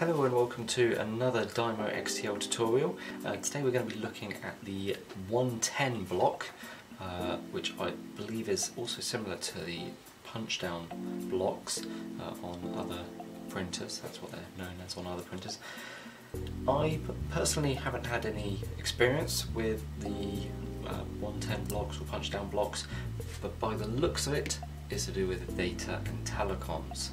Hello and welcome to another Dymo XTL tutorial. Uh, today we're going to be looking at the 110 block, uh, which I believe is also similar to the punch down blocks uh, on other printers, that's what they're known as on other printers. I personally haven't had any experience with the uh, 110 blocks or punch down blocks, but by the looks of it, it's to do with data and telecoms.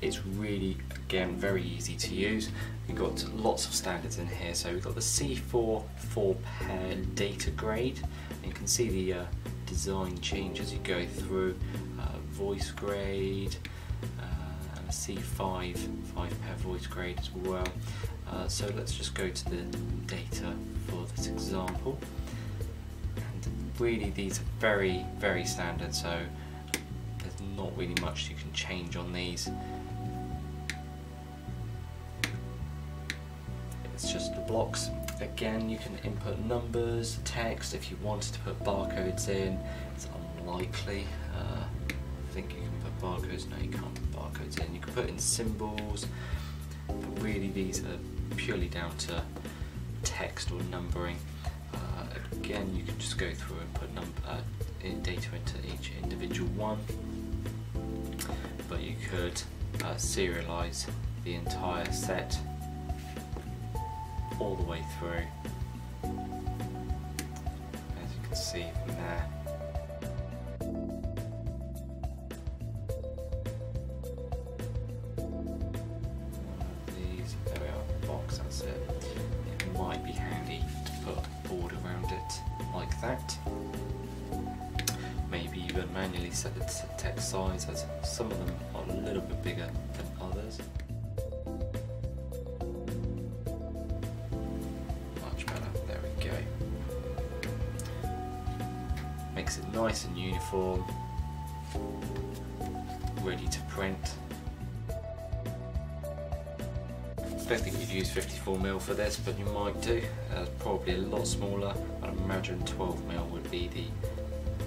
It's really, again, very easy to use. We've got lots of standards in here. So we've got the C4 4 pair data grade. And you can see the uh, design change as you go through. Uh, voice grade, uh, and a C5 5 pair voice grade as well. Uh, so let's just go to the data for this example. And really these are very, very standard. So not really much you can change on these. it's just the blocks. Again, you can input numbers, text, if you wanted to put barcodes in, it's unlikely. Uh, I think you can put barcodes, no you can't put barcodes in. You can put in symbols, but really these are purely down to text or numbering. Uh, again, you can just go through and put number, uh, data into each individual one, but you could uh, serialize the entire set all the way through. As you can see from there. These, there we are, box, that's it. It might be handy to put a board around it like that. Even manually set the text size as some of them are a little bit bigger than others. Much better, there we go. Makes it nice and uniform, ready to print. I don't think you'd use 54mm for this, but you might do. Uh, probably a lot smaller. I'd imagine 12mm would be the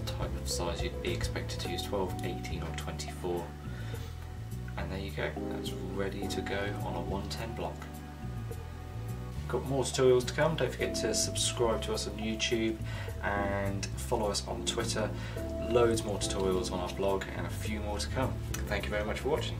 type of size you'd be expected to use, 12, 18 or 24. And there you go, that's ready to go on a 110 block. Got more tutorials to come. Don't forget to subscribe to us on YouTube and follow us on Twitter. Loads more tutorials on our blog and a few more to come. Thank you very much for watching.